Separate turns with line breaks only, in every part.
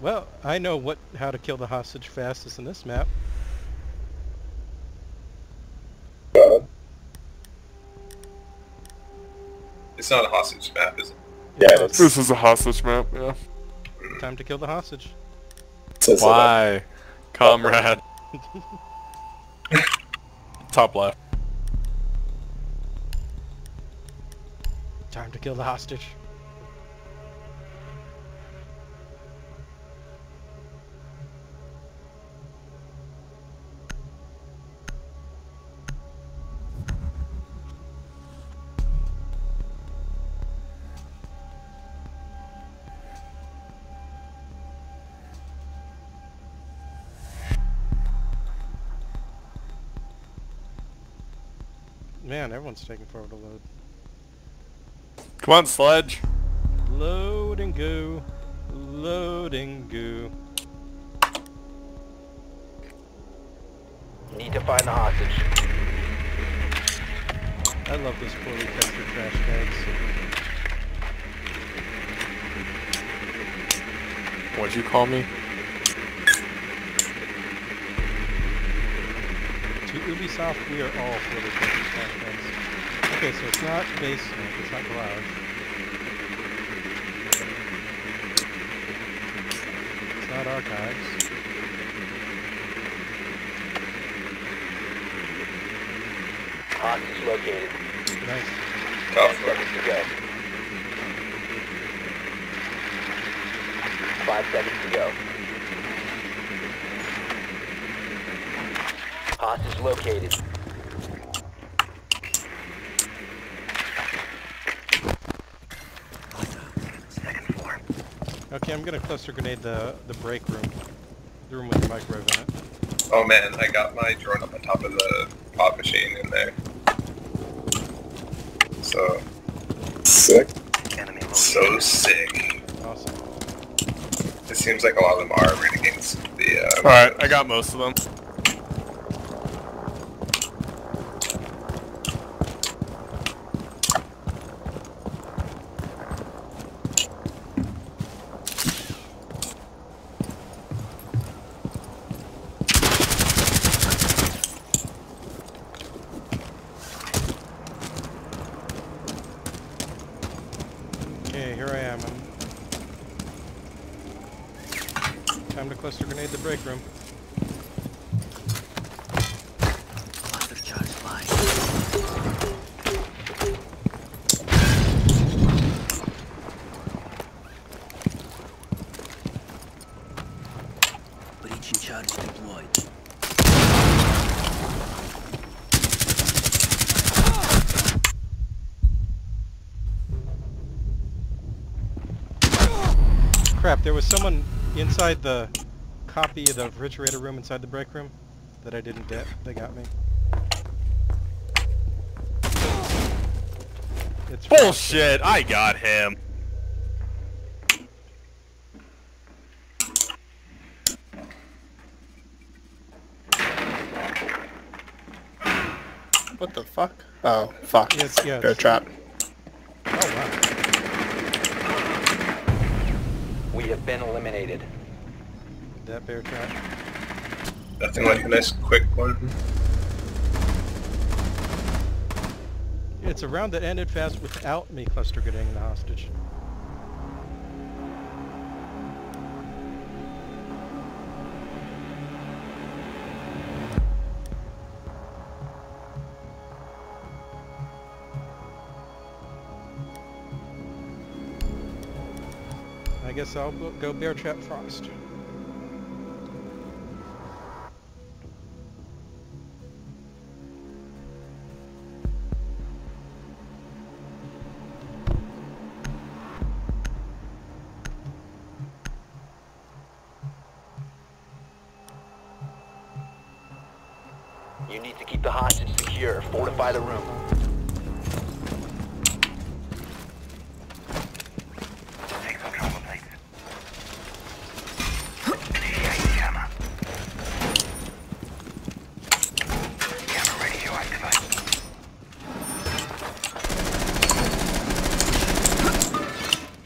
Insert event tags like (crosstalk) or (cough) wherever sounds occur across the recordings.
Well, I know what how to kill the hostage fastest in this map.
It's not a hostage map, is it?
Yeah, it's,
This is a hostage map, yeah. Mm.
Time to kill the hostage.
Why? Comrade. (laughs) Top left.
Time to kill the hostage. Man, everyone's taking forever to load.
Come on, Sledge.
Load and go. Load and go.
Need to find the hostage.
I love those poorly tested trash bags.
What'd you call me?
Ubisoft, we are all poorly tested trash bags. Okay, so it's not basement, it's not garage. It's not archives.
Hostage located.
Nice.
Ten seconds to go. Five seconds to go. Hostage located.
Okay, I'm gonna cluster grenade the the break room. The room with the microwave in it.
oh man, I got my drone up on top of the pop machine in there. So,
Sick.
so sick.
Awesome.
It seems like a lot of them are armored against the, uh...
Alright, I got most of them.
Okay, here I am. I'm... Time to the break room.
Breaching charge deployed.
Crap, there was someone inside the copy of the refrigerator room inside the break room that I didn't get. They got me. It's
Bullshit! I got him.
What the fuck? Oh, fuck.
Yes, it's- yeah,
Bear
it's-
trap.
Oh wow.
We have been eliminated.
That bear trap.
Nothing like a nice quick one.
It's a round that ended fast without me cluster getting the hostage. I guess I'll go- go bear trap frost.
You need to keep the hostage secure. Fortify the room.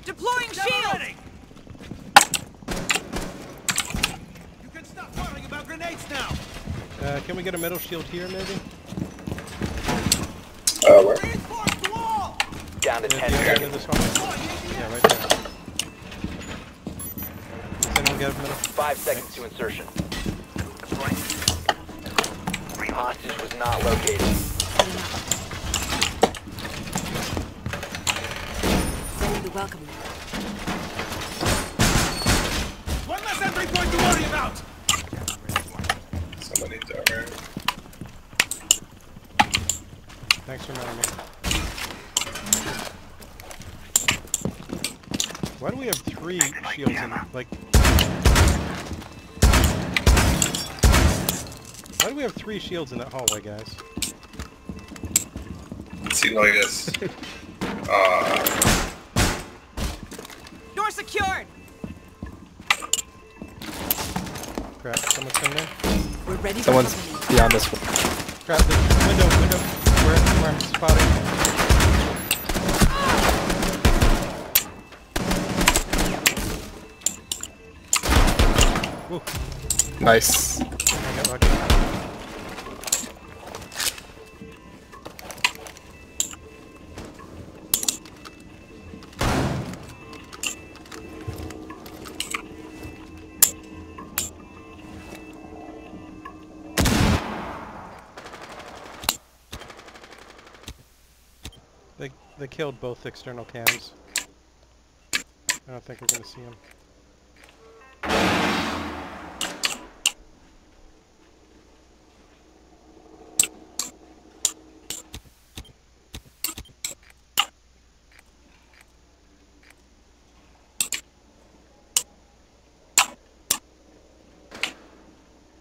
Deploying shield!
can we get a metal shield here, maybe?
Uh, where?
Down to
Yeah,
10
the other end of
seconds.
this hall. Yeah, right there. Does anyone get a metal?
5 seconds to insertion. Hostage was not located.
Sending the welcome.
Someone needs armor.
Thanks for reminding me. Why do we have three shields in, like... Why do we have three shields in that hallway, guys?
See, like this. (laughs) Uh,
Door secured.
Crap, someone's coming in?
We're ready
Someone's beyond this one.
Crap, the window, window, where, where I'm spotting.
Nice.
They they killed both external cams. I don't think we're gonna see them.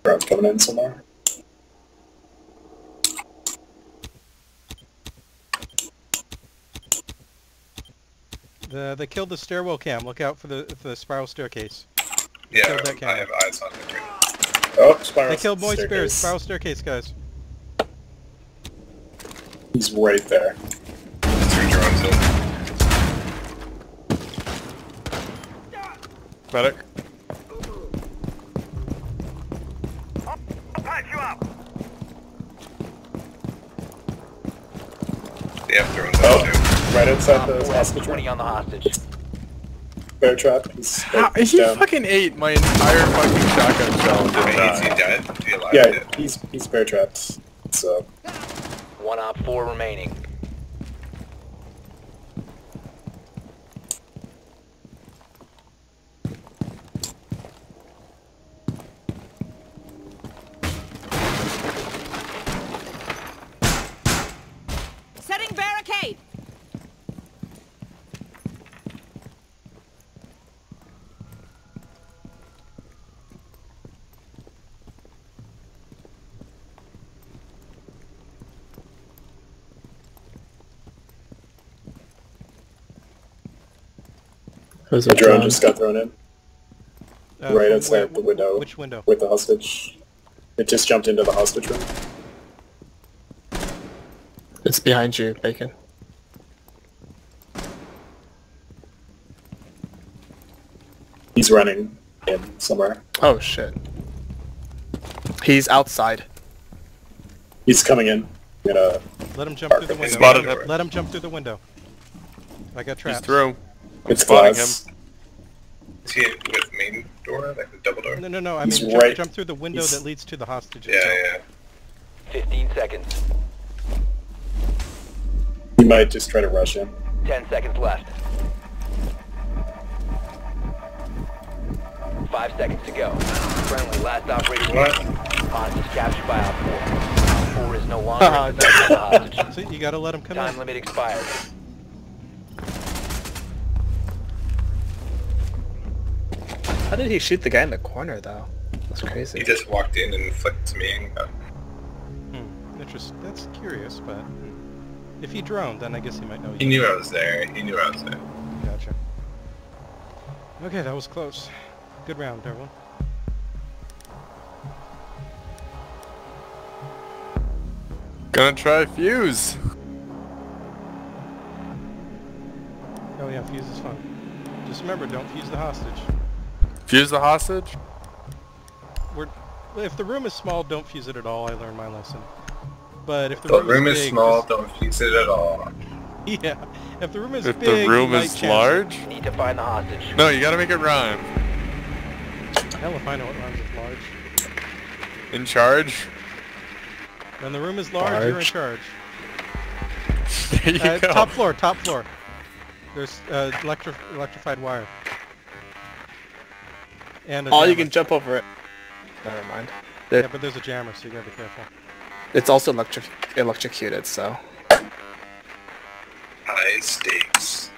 Drone coming in somewhere.
The they killed the stairwell cam. Look out for the for the spiral staircase.
yeah,
Killed that
I have eyes on it.
Oh, spiral
They killed Moist Bears. Spiral staircase, guys.
He's right there.
Three drones in.
Medic.
They have drones
Oh,
in too.
right outside
Op
the
4
hostage
20 on the hostage.
Bear trap. He's,
How,
he's
he
down.
fucking ate my entire fucking shotgun shell and didn't
is he
die.
dead? Is he alive
Yeah, he's he's bear trapped. So
One op 4 remaining.
Setting barricade.
Who's
a
a
drone
drone?
just got thrown in
Uh,
Right outside
where-
the window.
Which window?
with the hostage. It just jumped into the hostage room.
It's behind you, Bacon.
He's running in somewhere.
Oh shit. He's outside.
He's coming in. Gonna
Let him jump through the
He's
window.
spotted him.
Let him jump through the window. I got trapped.
He's
trapped.
through. I'm
it's
spotting
glass.
Is he with main door, like the double door?
No, no, no. I
He's
mean, jump,
right-
jump through the window
he's-
that leads to the hostage
Yeah,
itself.
yeah.
15 seconds.
He might just try to rush in.
10 seconds left. 5 seconds to go. Friendly, last operator
What?
Hostage captured by Op 4. Op 4 is no longer (laughs) in possession of the hostage.
So you gotta let him come
Time
in.
limit expired.
How did he shoot the guy in the corner though? That's crazy.
He just walked in and flicked to me and got
Hmm. Interesting. That's curious, but if he droned, then I guess he might know.
He
you.
knew I was there. He knew I was there.
Gotcha. Okay, that was close. Good round, everyone.
Gonna try fuse.
Oh yeah, fuse is fun. Just remember, don't fuse the hostage.
Fuse the hostage?
We're if the room is small, don't fuse it at all. I learned my lesson. But if the,
The
room,
room
is,
is
big,
small,
just-
don't fuse it at all. (laughs)
yeah. If the room is
If
big,
the room is
chance it.
large?
You need to find the hostage.
No, you gotta make it rhyme.
Hell if I know what rhymes with large.
In charge?
When the room is large, you're in charge. (laughs)
There you
Uh,
go.
top floor, top floor. There's uh, electri- electrified wire. And a
Oh, you can jump over it. Never mind.
Yeah, but there's a jammer, so you gotta be careful.
It's also electric electrocuted, so.
High stakes.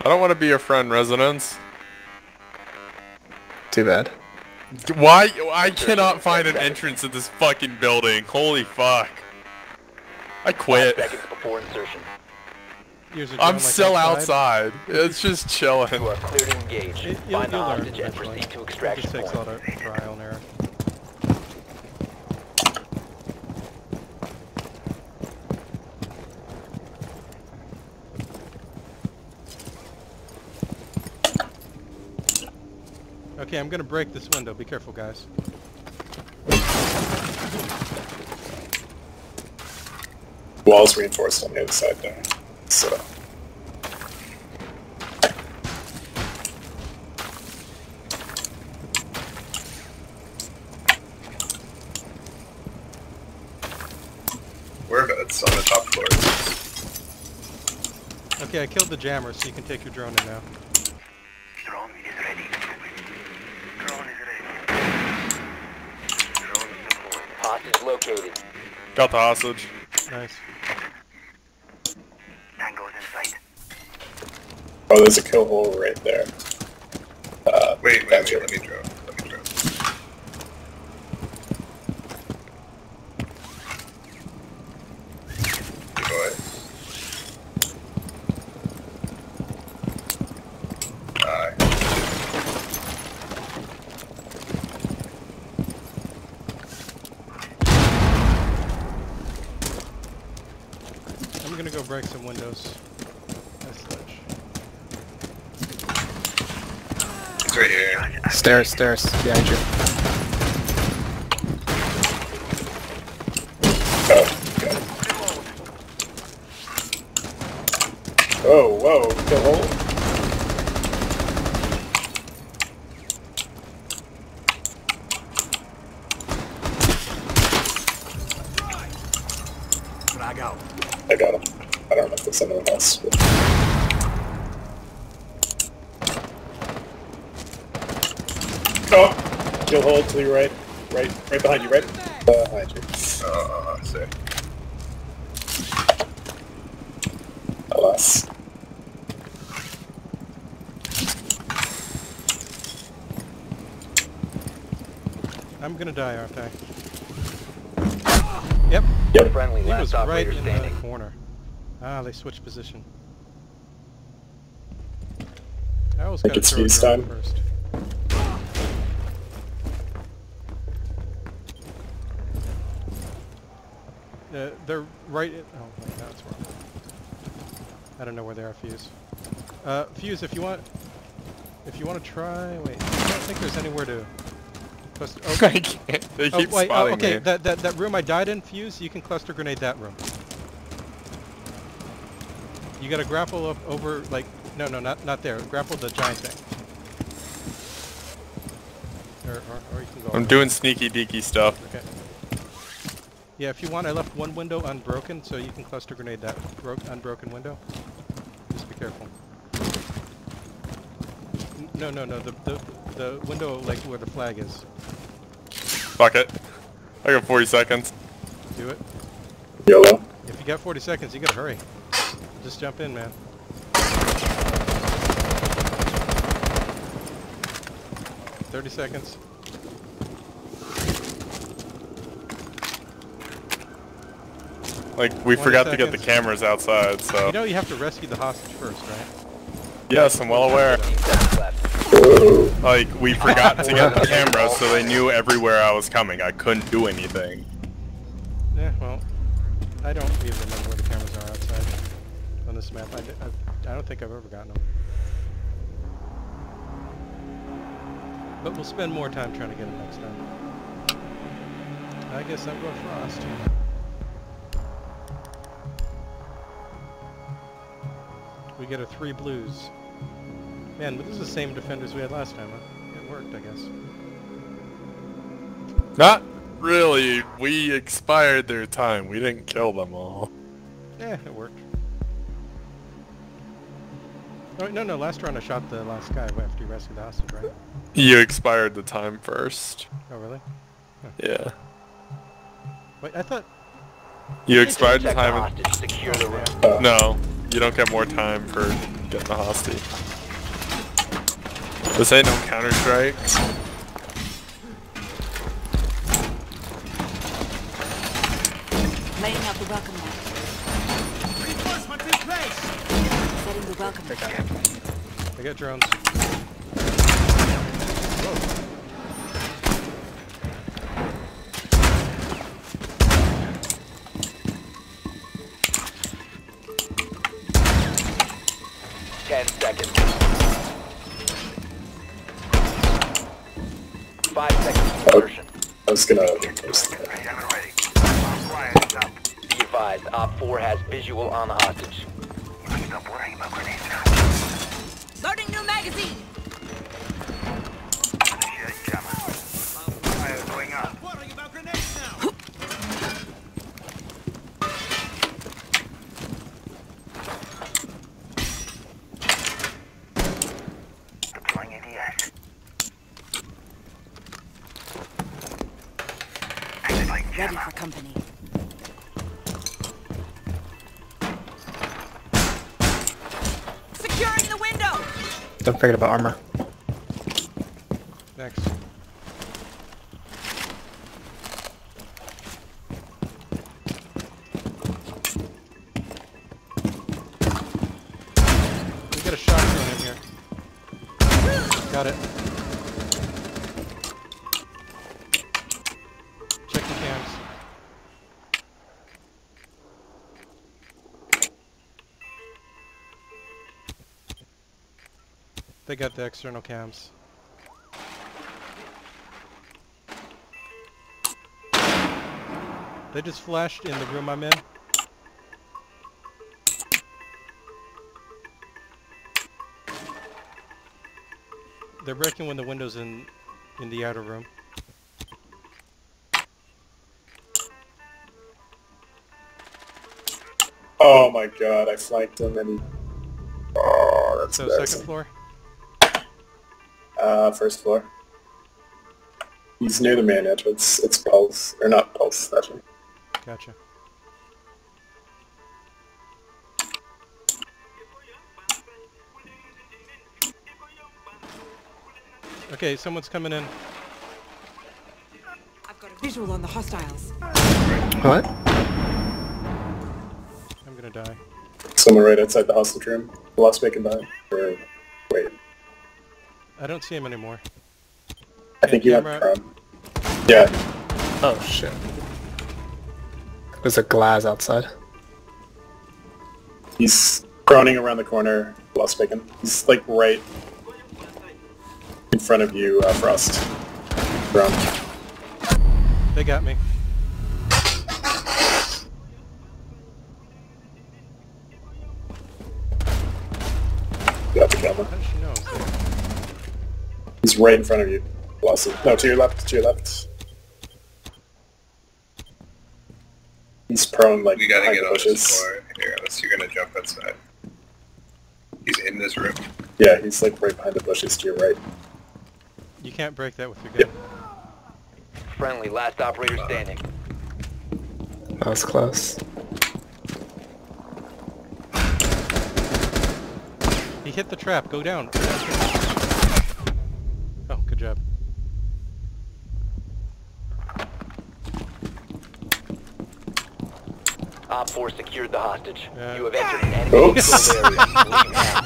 I don't want to be your friend, Resonance.
Too bad.
Why? I cannot find an entrance to this fucking building. Holy fuck. I
Five
quit.
seconds before insertion.
Use a
I'm
like,
still outside. It's just chilling.
You are clear to engage.
It- you'll,
Find
you'll learn
hostage and
eventually.
proceed to
It just takes a lot of trial and error. Okay, I'm gonna break this window. Be careful, guys.
Wall's reinforced on the other side there. So
Whereabouts on the top floor?
Okay, I killed the jammer, so you can take your drone in now.
Drone is ready. Drone is ready. Drone deployed.
Hostage located.
Got the hostage.
Nice.
Oh, there's a kill hole right there. Uh,
Wait, wait,
gotcha.
wait, let me drone. Let me drone. Good
I'm gonna go break some windows. Nice ledge.
It's right here.
Stairs, stairs, behind you.
Oh. Oh, whoa, kill hole.
Frag out.
I got him. I don't know if there's anyone else. but- Oh! Kill hole to your right. Right, right behind you, right behind you.
Uh, sick.
Alas.
I'm gonna die, aren't I? Yep.
Yep.
Friendly
He
last
was right in
standing.
the corner. Ah, they switched position. I always
Think
gotta
it's
throw a
fuse
drone first. Uh, they're right. In, oh, wait, no, it's wrong. I don't know where they are, Fuse. Uh, Fuse, if you want, if you want to try, wait, I don't think there's anywhere to. Cluster, oh, (laughs)
I can't. They
Oh,
keep
wait, oh, okay,
me.
that, that, that room I died in, Fuse, you can cluster grenade that room. You gotta grapple up over, like, no, no, not, not there. Grapple the giant thing. Or, or, or you can go
I'm
over.
doing sneaky deaky stuff.
Okay. Yeah, if you want, I left one window unbroken, so you can cluster grenade that bro unbroken window. Just be careful. N- No, no, no, the, the, the window, like, where the flag is.
Fuck it. I got 40 seconds.
Do it.
YOLO.
If you got 40 seconds, you gotta hurry. Just jump in, man. Thirty seconds.
Like, we
20
forgot to get the cameras outside, so.
You know you have to rescue the hostage first, right?
Yes, I'm well aware.
15 seconds left.
Whoa.
Like, we forgot to get the (laughs) cameras so they knew everywhere I was coming. I couldn't do anything.
Yeah, well, I don't even remember where the cameras are outside on this map. I, I, I don't think I've ever gotten them. But we'll spend more time trying to get them next time. I guess I'm going Frost. We get a three blues. Man, but this is the same defenders we had last time, huh? It worked, I guess.
Not really. We expired their time. We didn't kill them all.
Yeah, it worked. Oh, no, no, last round I shot the last guy after you rescued the hostage, right?
You expired the time first.
Oh, really?
Yeah.
Wait, I thought...
You expired the
Protect the
time.
hostage. Secure the room.
No, you don't get more time for getting the hostage. This ain't no Counter Strike.
Laying out the welcome mat.
Reinforcements in place!
Setting the welcome mat.
I got drones.
Ten
was gonna post that.
Jamming ready. All quiet.
Be advised, Op 4 has visual on the hostage.
You stop worrying about grenades now.
Loading new magazine.
Initiate jammer. Fire going up. Worrying about grenades now. Deploying ADS. Activating
Ready for company. Securing the window.
Don't forget about armor.
They got the external cams. They just flashed in the room I'm in. They're breaking when the windows in in the outer room.
Oh my god, I flanked him and he... Oh, that's
So second floor.
Uh, first floor. He's near the main entrance. It's Pulse. Or not Pulse, actually.
Gotcha. Okay, someone's coming in.
I've got a visual on the hostiles.
What?
I'm gonna die.
Someone right outside the hostage room. Lost bacon behind. Or, wait.
I don't see him anymore.
I think you went
Camera.
prone. Yeah.
Oh shit. There's a glass outside.
He's proning around the corner. Lost bacon. He's like right in front of you, uh, Frost. Prone.
They got me.
He's right in front of you. Lost it. No, to your left. To your left. He's prone like
We gotta get
the
on this
bushes.
floor here unless you're gonna jump outside. He's in this room.
Yeah, he's like right behind the bushes to your right.
You can't break that with your gun.
Friendly, last operator standing.
That was close.
He hit the trap. Go down. Go down. Oh, good job.
Op 4 secured the hostage.
Yeah.
You have entered an enemy
Oops.
controlled area. Leave now.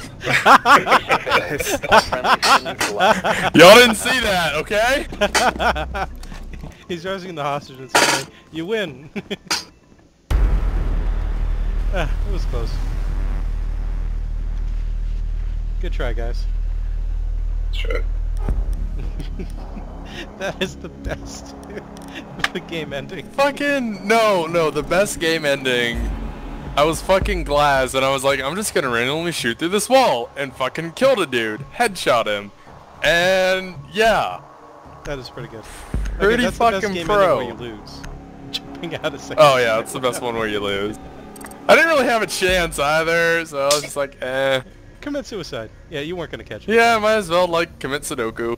Mission failed. All friendlies (laughs) been neutralized.
Y'all didn't see that, okay? (laughs)
He's raising the hostage and saying, "You win." (laughs) ah, it was close. Good try, guys.
Sure. (laughs)
That is the best. (laughs) the game ending.
Fucking no, no. The best game ending. I was fucking glass, and I was like, I'm just gonna randomly shoot through this wall, and fucking killed a dude, headshot him, and yeah,
That is pretty good.
Pretty
that's the best
fucking pro.
you lose. (laughs) Jumping out of second.
Oh yeah, that's the best one where you lose. I didn't really have a chance either, so I was just like, eh.
Commit suicide. Yeah, you weren't gonna catch it.
Yeah, might as well like commit Sudoku.